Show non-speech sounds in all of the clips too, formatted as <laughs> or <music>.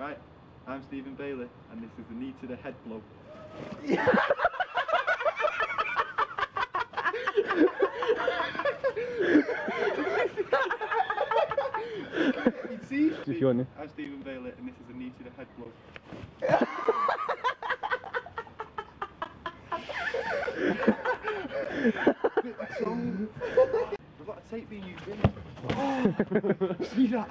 Right, I'm Stephen Bailey, and this is the knee to the head blow. you see? If you want. I'm Stephen Bailey, and this is a knee to the head blow. <laughs> we've got a tape being used in. Oh, <laughs> <laughs> see that?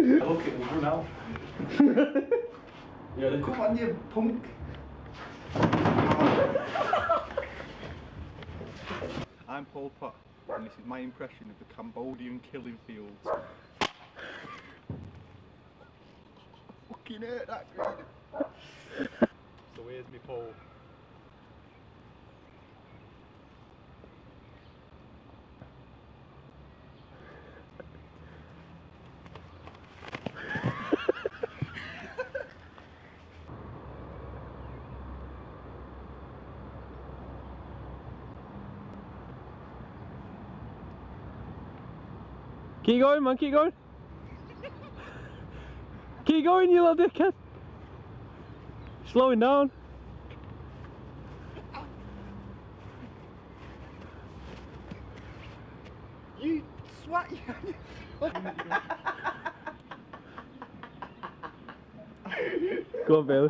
Okay, we'll run out. yeah, then come punk. I'm Pol Pot, and this is my impression of the Cambodian killing fields. Fucking hurt that green. so here's me pole. Keep going, man, keep going. Keep going, you little dickhead. Slowing down. You swat Go on, Bailey.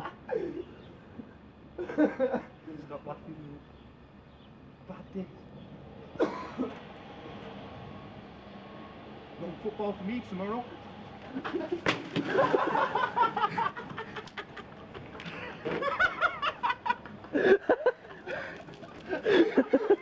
Stop laughing. Bad day. no football for me tomorrow. Ha ha ha!